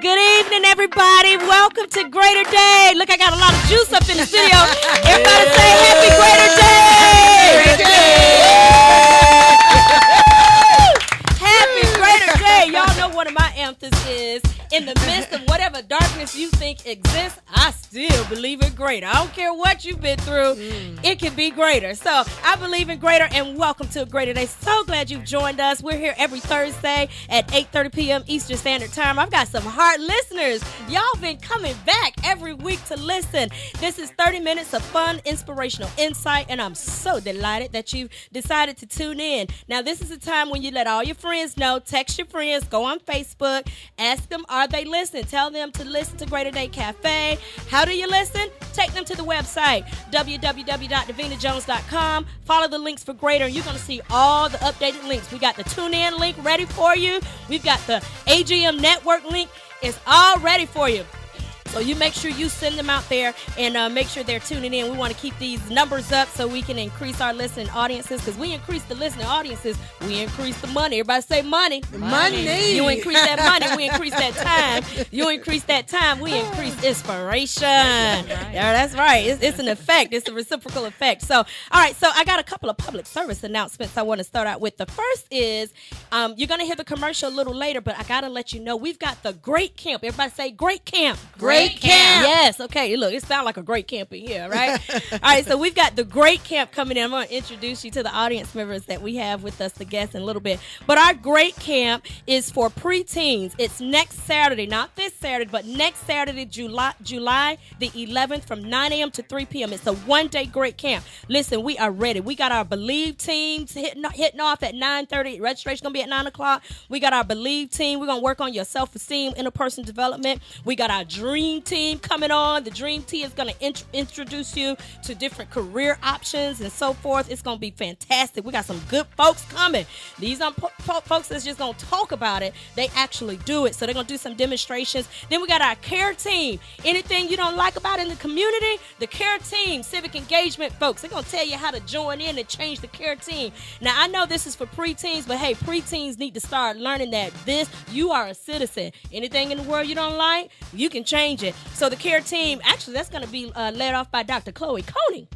Good evening, everybody. Welcome to Greater Day. Look, I got a lot of juice up in the studio. Everybody say Happy Greater Day. Happy Greater Day. Y'all know one of my anthems is in the midst of whatever darkness you think exists, I still believe in greater. I don't care what you've been through, mm. it can be greater. So I believe in greater and welcome to a greater day. So glad you've joined us. We're here every Thursday at 8:30 p.m. Eastern Standard Time. I've got some hard listeners. Y'all been coming back every week to listen. This is 30 minutes of fun, inspirational insight, and I'm so delighted that you've decided to tune in. Now, this is a time when you let all your friends know, text your friends, go on Facebook, ask them, are they listening? Tell them to listen to Greater Day Cafe. How do you listen? Take them to the website, www.davinajones.com. Follow the links for Greater, you're going to see all the updated links. We got the tune in link ready for you. We've got the AGM network link. It's all ready for you. So you make sure you send them out there and uh, make sure they're tuning in. We want to keep these numbers up so we can increase our listening audiences because we increase the listening audiences, we increase the money. Everybody say money. Money. You increase that money, we increase that time. You increase that time, we increase inspiration. Yeah, that's right. It's, it's an effect. It's a reciprocal effect. So, all right. So I got a couple of public service announcements I want to start out with. The first is um, you're going to hear the commercial a little later, but I got to let you know we've got the great camp. Everybody say great camp. Great great camp. Yes. Okay. Look, it sounds like a great camp in here, right? All right. So we've got the great camp coming in. I'm going to introduce you to the audience members that we have with us, the guests, in a little bit. But our great camp is for preteens. It's next Saturday, not this Saturday, but next Saturday, July, July the 11th, from 9 a.m. to 3 p.m. It's a one-day great camp. Listen, we are ready. We got our Believe teams hitting hitting off at 9:30. Registration gonna be at 9 o'clock. We got our Believe team. We're gonna work on your self-esteem, interpersonal development. We got our Dream Dream Team coming on. The Dream Team is going to int- introduce you to different career options and so forth. It's going to be fantastic. We got some good folks coming. These aren't po- po- folks that's just going to talk about it. They actually do it. So they're going to do some demonstrations. Then we got our care team. Anything you don't like about in the community, the care team, civic engagement folks, they're going to tell you how to join in and change the care team. Now, I know this is for preteens, but hey, preteens need to start learning that this, you are a citizen. Anything in the world you don't like, you can change change it. So the care team, actually, that's going to be uh, led off by Dr. Chloe Coney.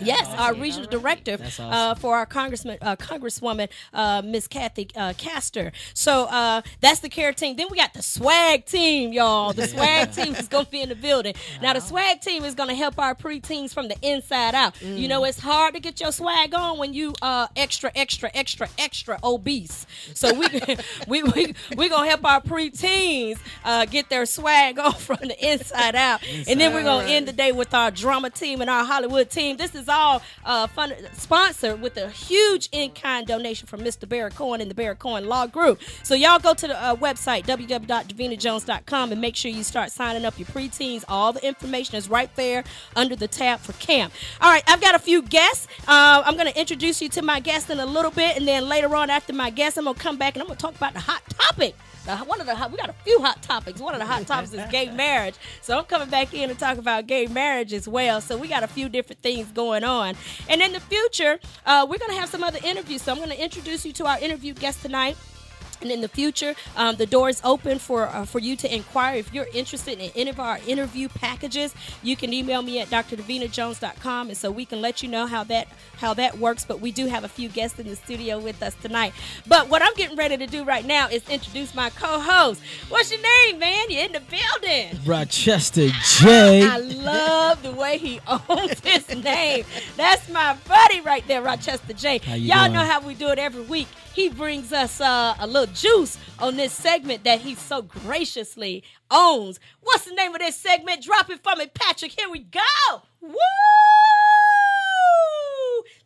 Yes, awesome. our regional director uh, awesome. uh, for our congressman, uh, congresswoman, uh, Miss Kathy uh, Castor. So uh, that's the care team. Then we got the swag team, y'all. The swag team is going to be in the building. Now the swag team is going to help our preteens from the inside out. Mm. You know, it's hard to get your swag on when you uh extra, extra, extra, extra obese. So we we we we gonna help our preteens uh, get their swag on from the inside out, inside and then we're gonna end the day with our drama team and our Hollywood team. This is all uh, fun, sponsored with a huge in-kind donation from Mr. Barrett Cohen and the Barrett Cohen Law Group. So y'all go to the uh, website www.davinajones.com and make sure you start signing up your preteens. All the information is right there under the tab for camp. All right, I've got a few guests. Uh, I'm going to introduce you to my guests in a little bit, and then later on after my guests, I'm going to come back and I'm going to talk about the hot topic one of the hot, we got a few hot topics. One of the hot topics is gay marriage. So I'm coming back in to talk about gay marriage as well. So we got a few different things going on. And in the future, uh, we're gonna have some other interviews. So I'm gonna introduce you to our interview guest tonight. And in the future, um, the door is open for uh, for you to inquire. If you're interested in any of our interview packages, you can email me at drdavinajones.com, and so we can let you know how that how that works. But we do have a few guests in the studio with us tonight. But what I'm getting ready to do right now is introduce my co-host. What's your name, man? You're in the building. Rochester J. I love the way he owns his name. That's my buddy right there, Rochester J. Y'all doing? know how we do it every week he brings us uh, a little juice on this segment that he so graciously owns. What's the name of this segment? Drop it for me, Patrick. Here we go. Woo!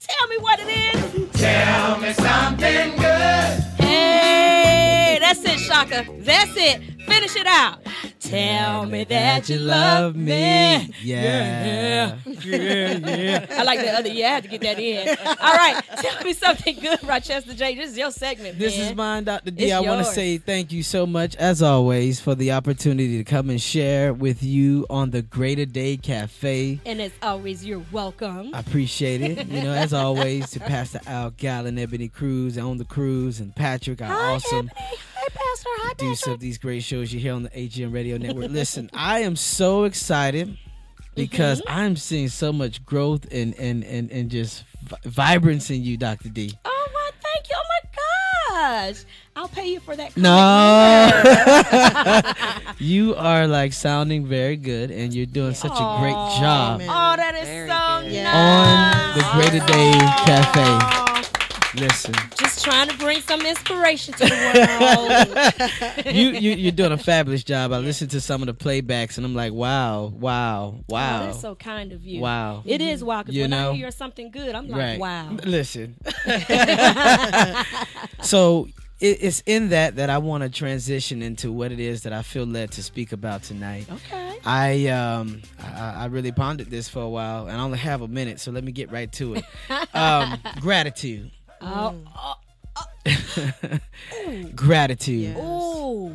Tell me what it is. Tell me something good. Hey, that's it, Chaka. That's it. Finish it out. Tell me that you love me. Yeah. Yeah. Yeah. yeah. I like the other. Yeah, I had to get that in. All right. Tell me something good, Rochester J. This is your segment. This man. is mine, Dr. D. It's I want to say thank you so much, as always, for the opportunity to come and share with you on the Greater Day Cafe. And as always, you're welcome. I appreciate it. You know, as always, to Pastor Al Gallen, Ebony Cruz, on the cruise, and Patrick, our Hi, awesome. Ebony. Hey, Pastor Hi, producer Patrick. of these great shows you hear on the AGM Radio Network. Listen, I am so excited because Mm-hmm. I'm seeing so much growth and and and, and just vi- vibrance in you, Dr. D. Oh, well, thank you. Oh, my gosh. I'll pay you for that. No. you are like sounding very good and you're doing such a great job Amen. Oh, that is Very so good. nice. on the Greater Day Cafe. Oh, Listen, Just trying to bring some inspiration to the world. you, you you're doing a fabulous job. I listened to some of the playbacks and I'm like, wow, wow, Oh, wow, that's so kind of you. wow. It is wow. because You when know? I hear something good, I'm like, right. wow. Listen. so it, it's in that that I want to transition into what it is that I feel led to speak about tonight. Okay. I um I, I really pondered this for a while, and I only have a minute, so let me get right to it. Um, gratitude, Oh, gratitude. Yeah. ooh.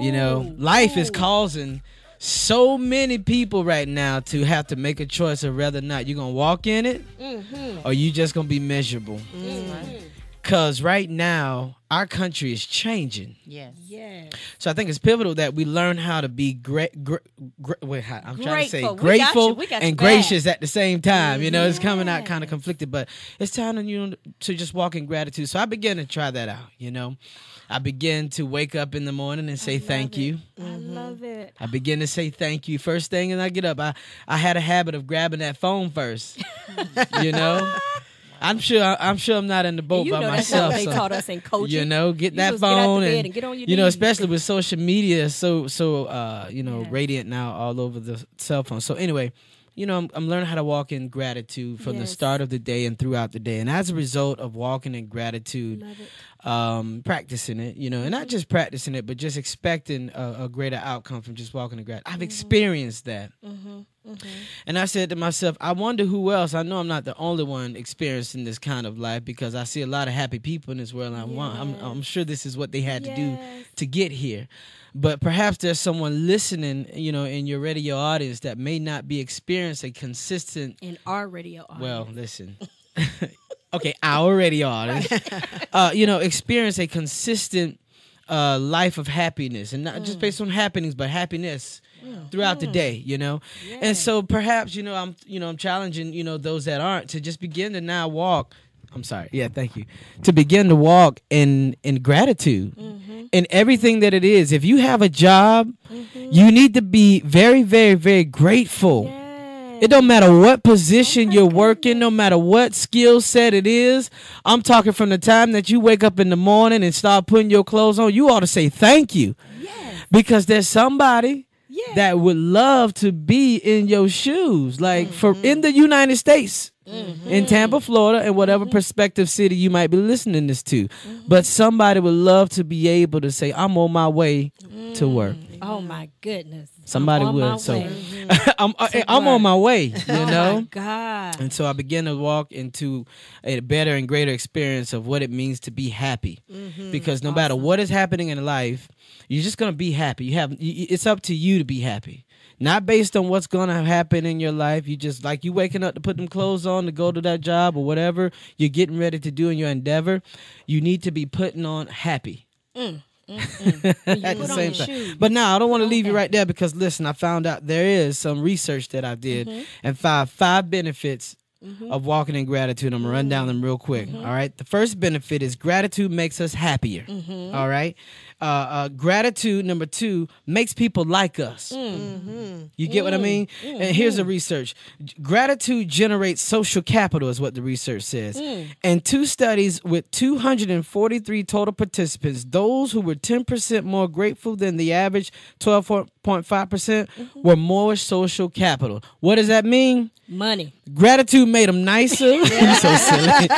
You know, Ooh. life is causing so many people right now to have to make a choice of whether or not you're gonna walk in it Mhm. or you just gonna be miserable. Mhm. Cause right now our country is changing. Yes. Yes. So I think it's pivotal that we learn how to be great. Gra- gra- wait, I'm trying to say Grateful. We got you. We you and gracious at the same time. You know, it's coming out kind of conflicted, but it's time to you know, to just walk in gratitude. So I began to try that out. You know, I begin to wake up in the morning and say thank it. you. I mm-hmm. love it. I begin to say thank you first thing, and I get up. I I had a habit of grabbing that phone first. you know, I'm sure I'm sure I'm not in the boat you by know that's myself. they so- taught us in coaching. you know, get that just get out the phone bed and, and get on your you know, especially with social media, so so uh, you know, Yeah. radiant now all over the cell phone. So anyway, you know, I'm, I'm learning how to walk in gratitude from the start of the day and throughout the day, and as a result of walking in gratitude. Um, practicing it, you know, and not just practicing it, but just expecting a, a greater outcome from just walking the gratitude. I've experienced that. Mm-hmm. Mm-hmm. And I said to myself, I wonder who else. I know I'm not the only one experiencing this kind of life because I see a lot of happy people in this world. And I want, I'm, I'm sure this is what they had to do to get here. But perhaps there's someone listening, you know, in your radio audience that may not be experiencing a consistent. In our radio audience. Well, listen. okay, radio audience, uh, you know, experience a consistent uh, life of happiness, and not just mm. based on happenings, but happiness mm. throughout the mm. day. You know, and so perhaps you know I'm you know I'm challenging you know those that aren't to just begin to now walk. I'm sorry. Yeah, thank you. To begin to walk in in gratitude mm-hmm. in everything that it is. If you have a job, mm-hmm. you need to be very, very, very grateful. Yes. It don't matter what position you're working, no matter what skill set it is. I'm talking from the time that you wake up in the morning and start putting your clothes on, you ought to say thank you. Yes. Because there's somebody Yes. that would love to be in your shoes. Like for mm-hmm. in the United States. Mm-hmm. In Tampa, Florida, and whatever mm-hmm. prospective city you might be listening this to. But somebody would love to be able to say, I'm on my way to work. Oh my goodness. Somebody I'm on my would. So way. I'm, uh, I, I'm on my way, you Oh know? my God. And so I began to walk into a better and greater experience of what it means to be happy. Mm-hmm. Because no matter what is happening in life, you're just gonna be happy. You have it's up to you to be happy, not based on what's gonna happen in your life. You just like you waking up to put them clothes on to go to that job or whatever you're getting ready to do in your endeavor. You need to be putting on happy. You at the same time. shoes. But now I don't want to leave you right there because listen, I found out there is some research that I did Mm-hmm. and five five benefits of walking in gratitude. I'm gonna run down them real quick. Mm-hmm. all right. The first benefit is gratitude makes us happier. Mm-hmm. all right. Uh, uh, gratitude number two makes people like us. Mm-hmm. You get what I mean? And here's the research. Gratitude generates social capital, is what the research says. Mm. And two studies with 243 total participants, those who were 10% more grateful than the average 12.5% Mm-hmm. were more social capital. What does that mean? Money. Gratitude made them nicer, You're so silly,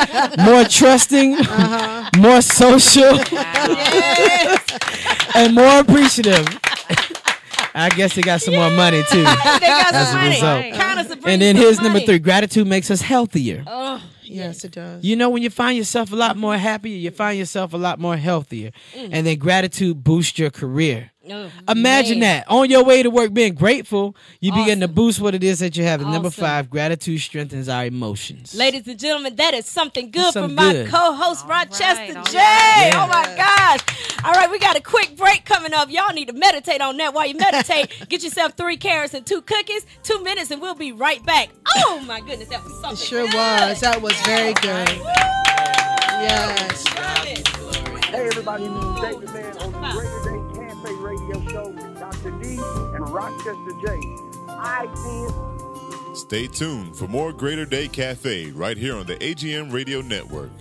more trusting, Uh-huh. more social, and more appreciative. I guess they got some more money too. They got As a some money. result. Kind of And then here's number three: gratitude makes us healthier. Oh, Yes, it does. You know, when you find yourself a lot more happier, you find yourself a lot more healthier. Mm. And then gratitude boosts your career. Oh, Imagine man. that. On your way to work being grateful, you begin to boost what it is that you have. And Number five, gratitude strengthens our emotions. Ladies and gentlemen, that is something good Something from my co-host All Rochester right, J. right. Oh my gosh! All right, we got a quick break coming up. Y'all need to meditate on that. While you meditate, get yourself three carrots and two cookies. Two minutes, and we'll be right back. Oh my goodness, that was something. It sure good. was. That was very good. Woo! Yes. Hey everybody, this is David Man on the Greater Day Cafe Radio Show with Dr. D and Rochester J. I did Stay tuned for more Greater Day Cafe right here on the AGM Radio Network.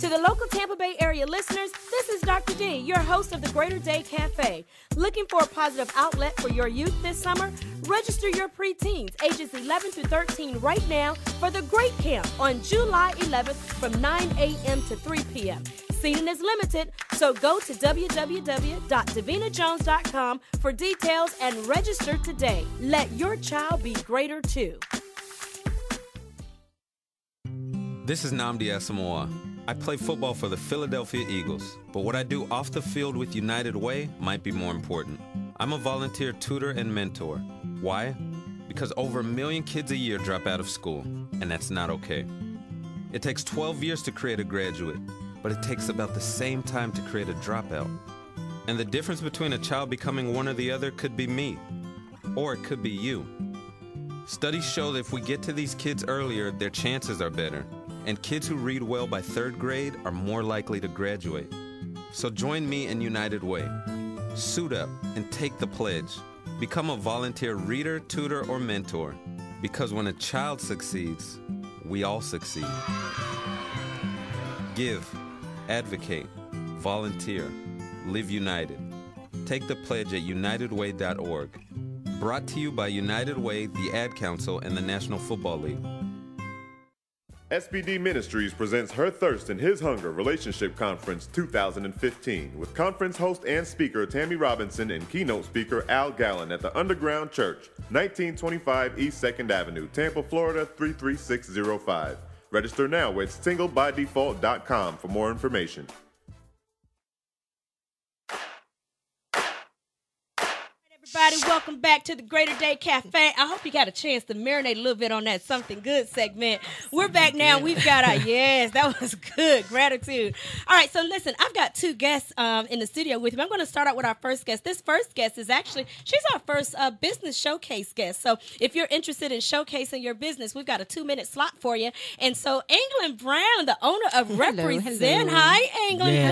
To the local Tampa Bay area listeners, this is Dr. D, your host of the Greater Day Cafe. Looking for a positive outlet for your youth this summer? Register your preteens ages 11 to 13 right now for the Great Camp on July 11th from 9 a.m. to 3 p.m. Seating is limited, so go to www.davinajones.com for details and register today. Let your child be greater too. This is Nnamdi Asomugha. I play football for the Philadelphia Eagles, but what I do off the field with United Way might be more important. I'm a volunteer tutor and mentor. Why? Because over a million kids a year drop out of school, and that's not okay. It takes 12 years to create a graduate, but it takes about the same time to create a dropout. And the difference between a child becoming one or the other could be me, or it could be you. Studies show that if we get to these kids earlier, their chances are better. And kids who read well by third grade are more likely to graduate. So join me in United Way. Suit up and take the pledge. Become a volunteer reader, tutor, or mentor. Because when a child succeeds, we all succeed. Give, advocate, volunteer, live united. Take the pledge at unitedway.org. Brought to you by United Way, the Ad Council, and the National Football League. SBD Ministries presents Her Thirst and His Hunger Relationship Conference 2015 with conference host and speaker Tammy Robinson and keynote speaker Al Gallen at the Underground Church, 1925 East 2nd Avenue, Tampa, Florida 33605. Register now at singlebydefault.com for more information. Everybody, welcome back to the Greater Day Cafe. I hope you got a chance to marinate a little bit on that something good segment. We're back now. We've got our yes, that was good. Gratitude. All right, so listen, I've got two guests um, in the studio with me. I'm going to start out with our first guest. This first guest is actually she's our first uh, business showcase guest. So if you're interested in showcasing your business, we've got a two minute slot for you. And so England Brown, the owner of Hello, Represent. hello. Hi, England Yeah.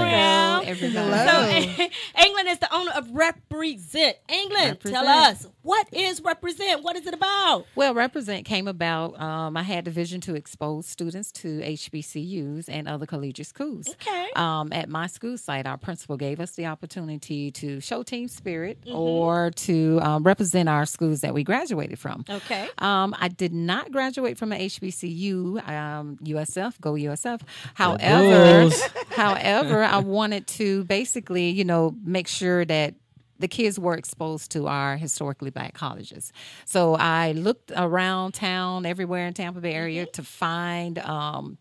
Brown. everybody. So, England is the owner of Represent. England, tell us what is Represent? What is it about? Well, Represent came about. Um, I had the vision to expose students to HBCUs and other collegiate schools. Okay. Um, at my school site, our principal gave us the opportunity to show team spirit Mm-hmm. or to um, represent our schools that we graduated from. Okay. Um, I did not graduate from an HBCU, um, USF, go USF. However, however, I wanted to basically, you know, make sure that the kids were exposed to our historically black colleges. So I looked around town, everywhere in Tampa Bay area, to find. Um,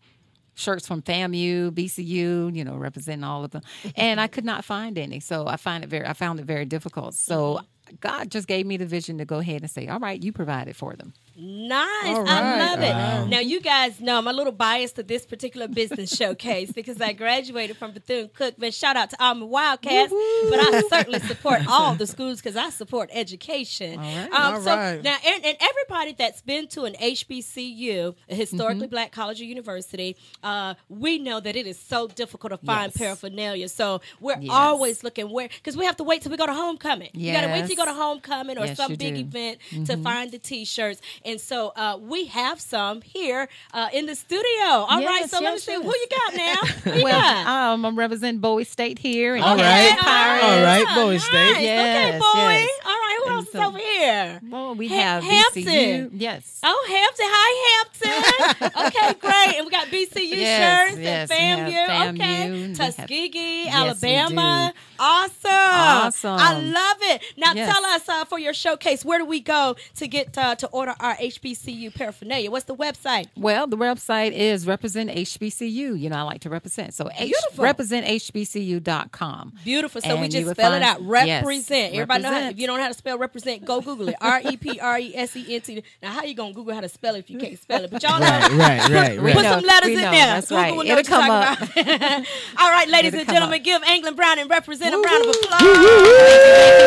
Shirts from FAMU, BCU, you know, representing all of them, and I could not find any. So I find it very, I found it very difficult. So God just gave me the vision to go ahead and say, "All right, you provide it for them." Nice. All I love it. Wow. Now, you guys know I'm a little biased to this particular business showcase because I graduated from Bethune Cookman. Shout out to all my Wildcats, but I certainly support all the schools because I support education. All right. Um, All so right. now, and, and everybody that's been to an HBCU, a historically Mm-hmm. black college or university, uh, we know that it is so difficult to find Yes. paraphernalia. So we're Yes. always looking where, because we have to wait till we go to homecoming. You got to wait till you go to homecoming or Yes, some big do. event to find the t-shirts. And so uh, we have some here uh, in the studio. All right, Yes, so let me yes, see who you got now. Who you well, got? um, I'm representing Bowie State here. And All Okay, right. Pirates. All right, Bowie nice. State. Okay, Yes, boy. yes. All right, who And else is over here? Well, we Ha- have Hampton. BCU. Yes. Oh, Hampton. Hi, Hampton. okay, great. And we got BCU Yes, shirts yes, and FAMU. have FAMU, Okay. and we have- Tuskegee, Yes, we Alabama. Do. Awesome. Awesome. I love it. Now Yes. tell us uh, for your showcase, where do we go to get uh, to order our HBCU paraphernalia? What's the website? Well, the website is represent HBCU. You know, I like to represent. So H- Beautiful. representhbcu.com. Beautiful. So we And you just will spell it out. Represent. Yes, Everybody know how, if you don't know how to spell represent, go Google it. R E P R E S E N T. Now how you gonna Google how to spell it if you can't spell it? But y'all know Right, right, right, We right. Put know, some letters in know, there. that's Google right. will know It'll what you're come talking about. All right, ladies It'll and gentlemen, up. give England Brown and represent a round of applause. Thank you,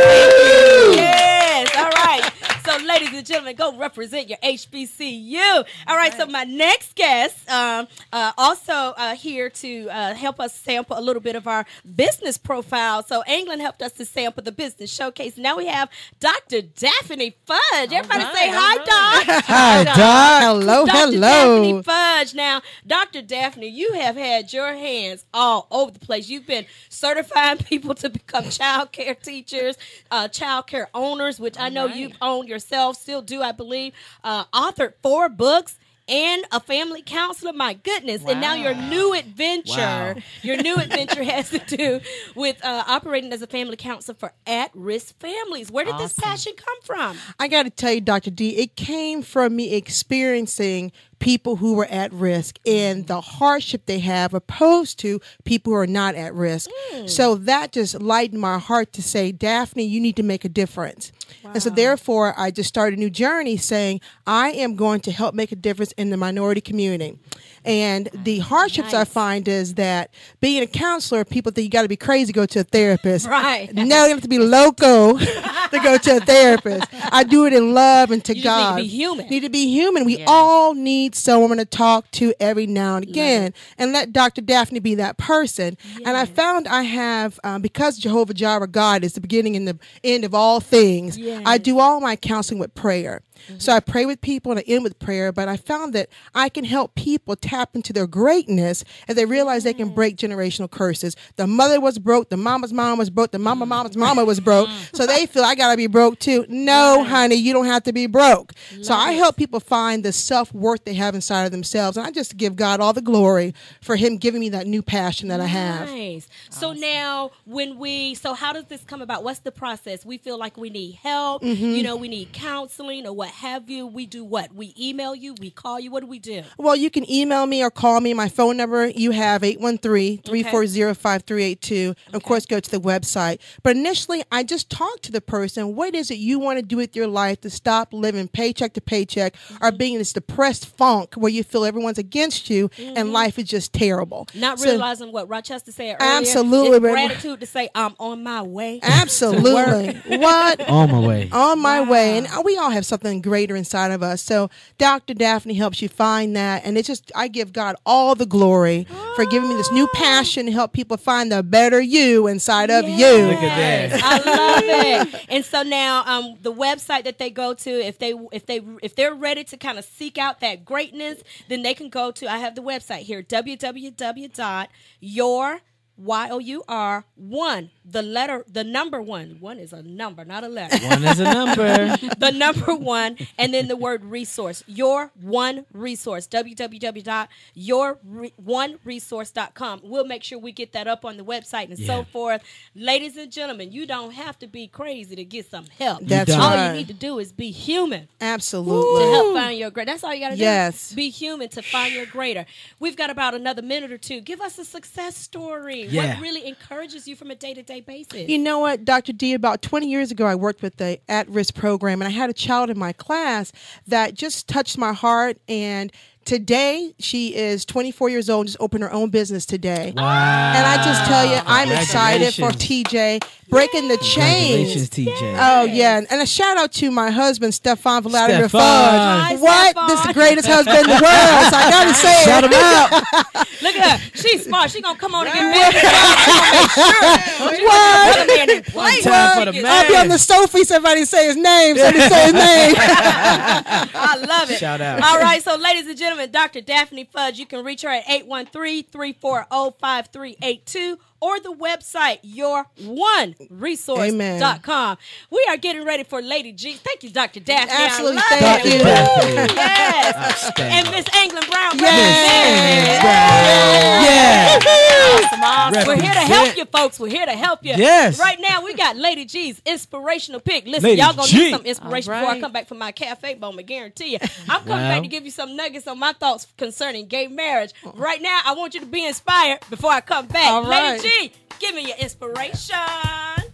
thank you. Yes. All right. So, ladies and gentlemen, go represent your HBCU. All right. So, my next guest, um, uh, also uh, here to uh, help us sample a little bit of our business profile. So, England helped us to sample the business showcase. Now we have Dr. Daphne Fudge. Everybody right, say hi, right. Doc. Hi, Doc. Hello, Dr. hello. Daphne Fudge. Now, Dr. Daphne, you have had your hands all over the place. You've been certifying people to become child care teachers, uh, child care owners, which I know right. you've owned yourself, still do, I believe. Uh, authored four books. And a family counselor, my goodness! And now your new adventure, Wow. your new adventure has to do with uh, operating as a family counselor for at-risk families. Where did this passion come from? I got to tell you, Dr. D, it came from me experiencing people who were at risk and the hardship they have opposed to people who are not at risk. Mm. So that just lightened my heart to say, Daphne, you need to make a difference. And so therefore, I just started a new journey saying, I am going to help make a difference in the minority community. And the hardships I find is that being a counselor, people think you got to be crazy to go to a therapist. Right. No, you have to be loco to go to a therapist. I do it in love and to You just need to God. be human. Need to be human. We Yeah. all need someone to talk to every now and again, and let Dr. Daphne be that person. And I found I have um, because Jehovah Jireh God is the beginning and the end of all things. I do all my counseling with prayer. Mm-hmm. So I pray with people and I end with prayer, but I found that I can help people tap into their greatness as they realize they can mm. break generational curses. The mother was broke, the mama's mom was broke, the mama mama's mama was broke. Mm. So they feel I gotta be broke too. No, honey, you don't have to be broke. So I help people find the self worth they have inside of themselves. And I just give God all the glory for Him giving me that new passion that I have. Nice. So now, when we, so how does this come about? What's the process? We feel like we need help. Mm-hmm. You know, we need counseling or what have you. We do what? We email you. We call you. What do we do? Well, you can email me or call me. My phone number you have 813-340-5382. Of course, go to the website. But initially, I just talk to the person. What is it you want to do with your life to stop living paycheck to paycheck or mm-hmm. being in this depressed funk where you feel everyone's against you and mm-hmm. life is just terrible? Not So- realizing what Rochester said earlier. Absolutely, It's gratitude to say, I'm on my way. Absolutely. what? On my way. on my way and we all have something greater inside of us so dr daphne helps you find that and it's just i give god all the glory for giving me this new passion to help people find the better you inside of you Look at that. I love it. And so now, um, the website that they go to, if they if they if they're ready to kind of seek out that greatness, then they can go to. I have the website here: www.your Y O U R one, the letter, the number one. One is a number, not a letter. One is a number. the number one, and then the word resource. Your one resource. www.your1resource.com. We'll make sure we get that up on the website and so forth. Ladies and gentlemen, you don't have to be crazy to get some help. That's don't. all right. you need to do is be human Absolutely. to help find your great. That's all you got to do. Yes. Be human to find your greater. We've got about another minute or two. Give us a success story. Yeah. What really encourages you from a day to day basis? You know what, Dr. D, about 20 years ago, I worked with the at risk program, and I had a child in my class that just touched my heart. And today, she is 24 years old, just opened her own business today. Wow. And I just tell you, I'm excited for TJ breaking the Congratulations, chains. TJ. Oh yeah, and a shout out to my husband Stefan Vladimir Stefan. Hi, What? Stefan. This is the greatest husband in the world. So I gotta say Shout it. him out. Look at her. She's smart. She gonna come on and get business. She gonna make. What? Put a man time for the I'll be on the Sophie. Somebody say his name. Somebody say his name. I love it. Shout out. All right, so ladies and gentlemen, Dr. Daphne Fudge, you can reach her at 813-340-5382 or the website your1resource.com. We are getting ready for Lady G. Thank you, Dr. Daphne. Absolutely. Thank you. Daphne. Yes. Outstanding. And Miss Anglin Brown. Yes. Yeah. Awesome, awesome. We're here to help you, folks. We're here to help you. Yes. Right now, we got Lady G's inspirational pick. Listen, Lady y'all gonna G. need some inspiration All before I come back from my cafe moment. Guarantee you. I'm coming Well. back to give you some nuggets on my thoughts concerning gay marriage. Right now, I want you to be inspired before I come back. All right. Lady G, give me your inspiration.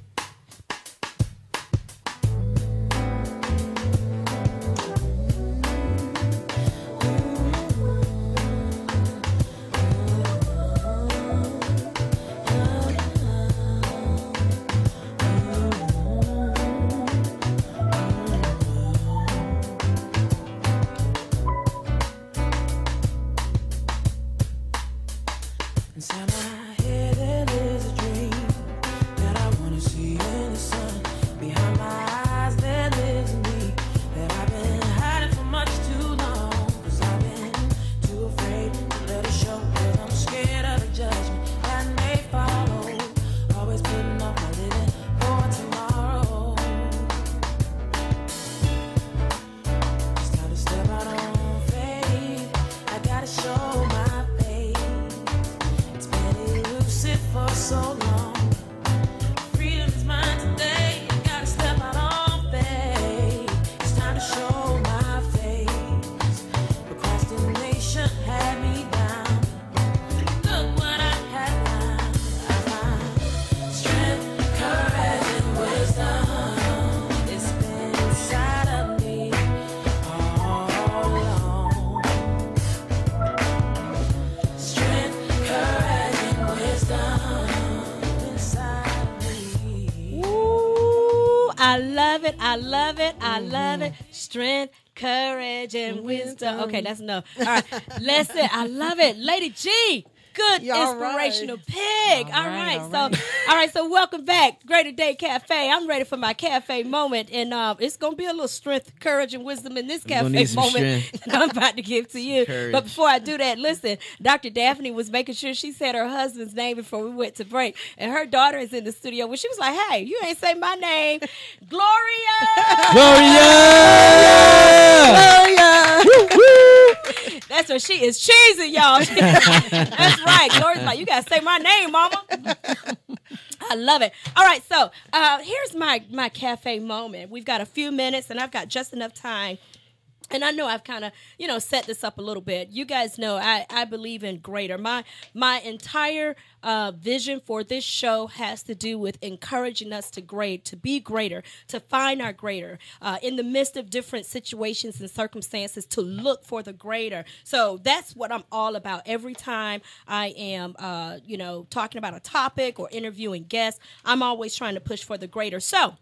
It. Strength, courage, and wisdom. Okay, that's enough. All right, listen. I love it, Lady G. Good Yeah, all right. inspirational pig. All All right, right, all so right. all right, so welcome back, Greater Day Cafe. I'm ready for my cafe moment, and um, it's gonna be a little strength, courage, and wisdom in this cafe moment that I'm about to give to you. Courage. But before I do that, listen, Dr. Daphne was making sure she said her husband's name before we went to break, and her daughter is in the studio. Well, she was like, "Hey, you ain't say my name, Gloria." Gloria. Oh, That's what she is cheesy, y'all. That's right. Gloria's like, you gotta say my name, mama. I love it. All right, so uh, here's my my cafe moment. We've got a few minutes, and I've got just enough time. And I know I've kind of, you know, set this up a little bit. You guys know I, I believe in greater. My my entire uh, vision for this show has to do with encouraging us to grade, to be greater, to find our greater uh, in the midst of different situations and circumstances, to look for the greater. So that's what I'm all about. Every time I am, uh, you know, talking about a topic or interviewing guests, I'm always trying to push for the greater. So.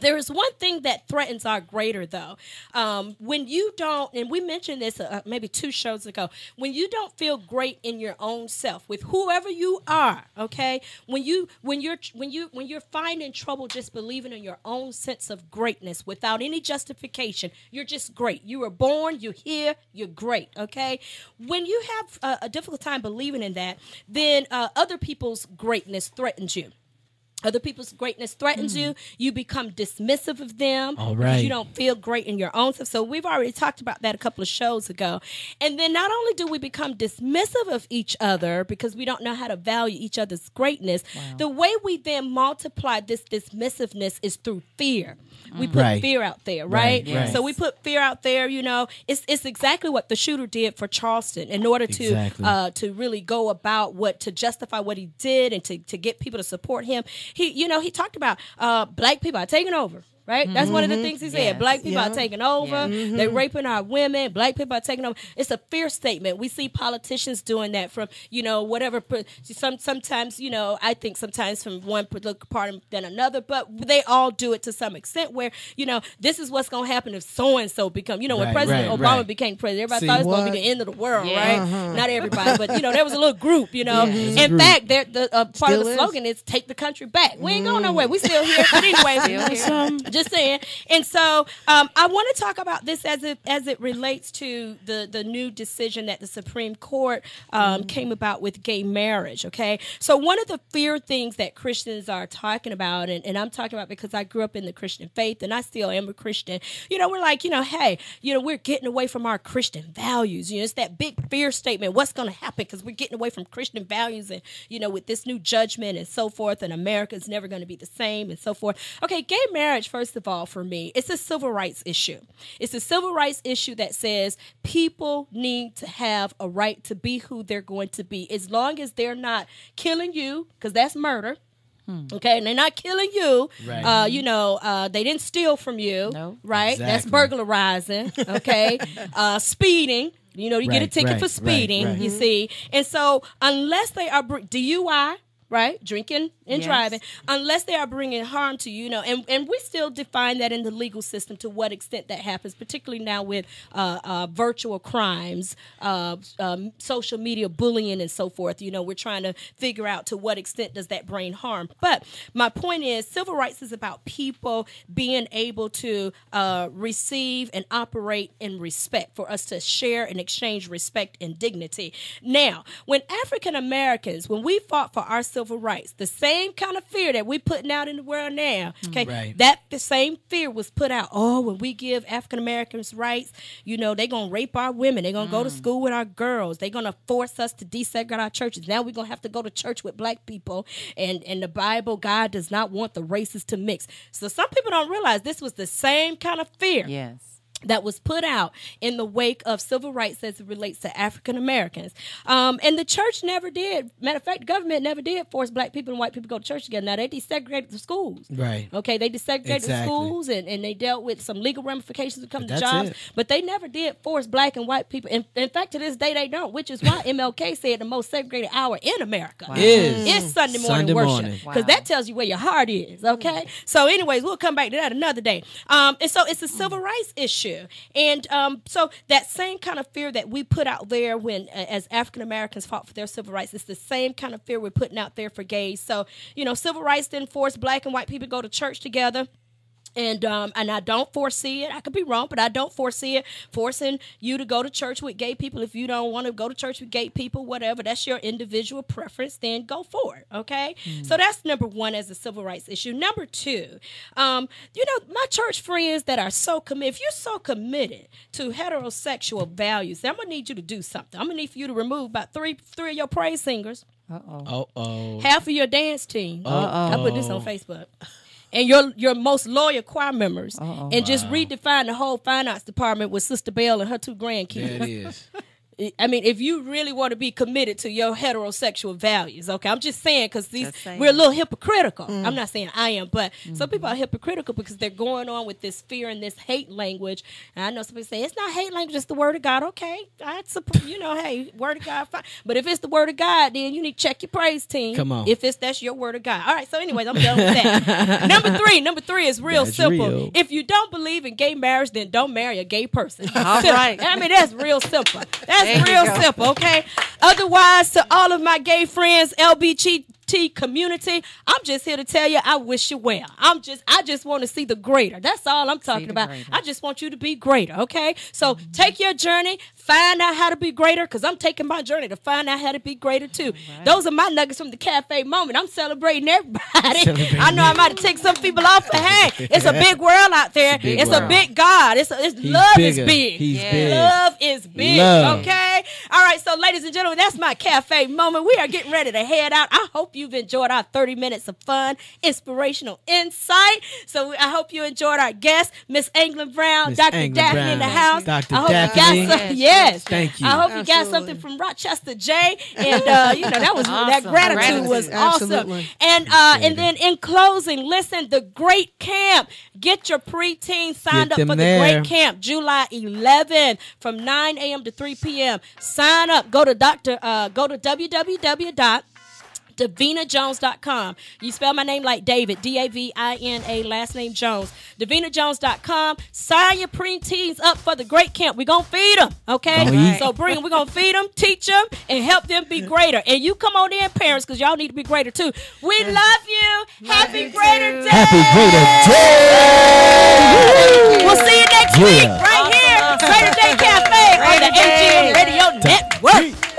There is one thing that threatens our greater, though. Um, when you don't, and we mentioned this uh, maybe two shows ago, when you don't feel great in your own self with whoever you are, okay. When you when you're when you when you're finding trouble just believing in your own sense of greatness without any justification, you're just great. You were born, you're here, you're great, okay. When you have a, a difficult time believing in that, then uh, other people's greatness threatens you other people's greatness threatens you you become dismissive of them All because you don't feel great in your own self so we've already talked about that a couple of shows ago. And then not only do we become dismissive of each other because we don't know how to value each other's greatness the way we then multiply this dismissiveness is through fear. We put Right. fear out there right, Right, right. so we put fear out there you know. It's, it's exactly what the shooter did for charleston in order to Exactly. uh, to really go about what to justify what he did and to, to get people to support him. He, you know, he talked about uh, black people are taking over. Right, that's one of the mm-hmm. things he said. Yes. Black people Yeah. are taking over. Yeah. They're mm-hmm. raping our women. Black people are taking over. It's a fear statement. We see politicians doing that from you know whatever. Some sometimes you know I think sometimes from one political party than another, but they all do it to some extent. Where you know this is what's going to happen if so and so become. You know when Right, President right, Obama right. became president, everybody See, thought it was going to be the end of the world, Yeah. right? Uh-huh. Not everybody, but you know, there was a little group. You know, it's in fact, the uh, part of the is. slogan is "Take the country back." We ain't going mm. nowhere. We still here, but anyway, Still here. Just saying. And so um, I want to talk about this as it as it relates to the the new decision that the Supreme Court um, came about with gay marriage. Okay, so one of the fear things that Christians are talking about, and, and I'm talking about because I grew up in the Christian faith and I still am a Christian. You know, we're like, you know, hey, you know, we're getting away from our Christian values. You know, it's that big fear statement. What's going to happen because we're getting away from Christian values, and you know, with this new judgment and so forth, and America's never going to be the same and so forth. Okay, gay marriage, first of all, for me, it's a civil rights issue. It's a civil rights issue that says people need to have a right to be who they're going to be, as long as they're not killing you, because that's murder. Okay, and they're not killing you. Right. Uh, you know, uh, they didn't steal from you. No. Right? That's burglarizing. Okay. uh, speeding. You know, you get a ticket right, for speeding. right. You see, and so unless they are DUI. Right, drinking and Yes. driving, unless they are bringing harm to you, you know, and, and we still define that in the legal system to what extent that happens, particularly now with uh, uh, virtual crimes, uh, um, social media bullying, and so forth. You know, we're trying to figure out to what extent does that bring harm. But my point is, civil rights is about people being able to uh, receive and operate in respect, for us to share and exchange respect and dignity. Now, when African Americans, when we fought for our civil rights, the same kind of fear that we're putting out in the world now, okay, Right. that the same fear was put out. Oh, when we give African Americans rights, you know, they're gonna rape our women. They're gonna go to mm. school with our girls. They're gonna force us to desegregate our churches. Now we're gonna have to go to church with black people. And and the Bible, God does not want the races to mix. So some people don't realize this was the same kind of fear Yes. That was put out in the wake of civil rights as it relates to African Americans. Um, and the church never did. Matter of fact, the government never did force black people and white people to go to church together. Now they desegregated the schools. Right. Okay, they desegregated the schools and, and they dealt with some legal ramifications that come But to jobs. it. But they never did force black and white people. In, in fact, to this day they don't, which is why MLK said the most segregated hour in America Is is Sunday morning Sunday worship because Wow. that tells you where your heart is. Okay, so anyways, we'll come back to that another day. Um, and so it's a civil rights issue, and um, so that same kind of fear that we put out there when, uh, as African Americans fought for their civil rights, it's the same kind of fear we're putting out there for gays. So you know, civil rights didn't force black and white people to go to church together and um and I don't foresee it. I could be wrong, but I don't foresee it forcing you to go to church with gay people. If you don't want to go to church with gay people, whatever, that's your individual preference. Then go for it. Okay. So that's number one as a civil rights issue. Number two, um, you know, my church friends that are so committed. If you're so committed to heterosexual values, then I'm gonna need you to do something. I'm gonna need for you to remove about three three of your praise singers Uh Oh Uh oh. half of your dance team. Uh-oh. I put this on Facebook. And your your most loyal choir members, oh, and just redefine the whole finance department with Sister Bell and her two grandkids. There it is. I mean, if you really want to be committed to your heterosexual values, okay, I'm just saying because these saying. we're a little hypocritical. Mm. I'm not saying I am, but some mm-hmm. people are hypocritical because they're going on with this fear and this hate language. And I know some people say it's not hate language; it's the word of God. Okay, I support you know, hey, word of God, fine. But if it's the word of God, then you need to check your praise team. Come on. if it's that's your word of God. All right. So, anyways, I'm done with that. number three, number three is real That's simple. real. If you don't believe in gay marriage, then don't marry a gay person. All Simple. right. I mean, that's real simple. That's You real go. simple, okay? Otherwise, to all of my gay friends, LBGT community, I'm just here to tell you I wish you well. I'm just I just want to see the greater. That's all I'm talking about. greater. I just want you to be greater, okay? So mm-hmm. take your journey, find out how to be greater, because I'm taking my journey to find out how to be greater too. Those are my nuggets from the cafe moment. I'm celebrating everybody. I know I might have ticked some people off, but hey, it's a big world out there. It's, big a big God. It's, a, it's He's love bigger. is big. He's Yeah. big. Love is big. Love. Okay. All right. So, ladies and gentlemen, that's my cafe moment. We are getting ready to head out. I hope you've enjoyed our 30 minutes of fun, inspirational insight. So, I hope you enjoyed our guest, Miss England Brown, Miss Dr. England Daphne in the house. Dr. I hope Daphne. you got some, Yes, yes. Thank you. I hope you got something from Rochester J. And, uh, you know, that was that Awesome. gratitude was Gratitude. awesome. Absolutely. And, uh, and then in closing, listen, the great camp. Get your preteen signed up them for the there. great camp July 11 from 9 a.m. to 3 p.m. Sign up. Go to Dr. Uh, go to www dot DavinaJones.com. You spell my name like David, D A V I N A, last name Jones. DavinaJones.com. Sign your preteens up for the great camp. We're going to feed them, okay? So bring them. We're going to feed them, teach them, and help them be greater. And you come on in, parents, because y'all need to be greater too. We love you. Love Happy you Greater too. Day. Happy Greater Day. We'll see you next yeah. week right awesome. here. Greater Day Cafe on the AGM Radio Network.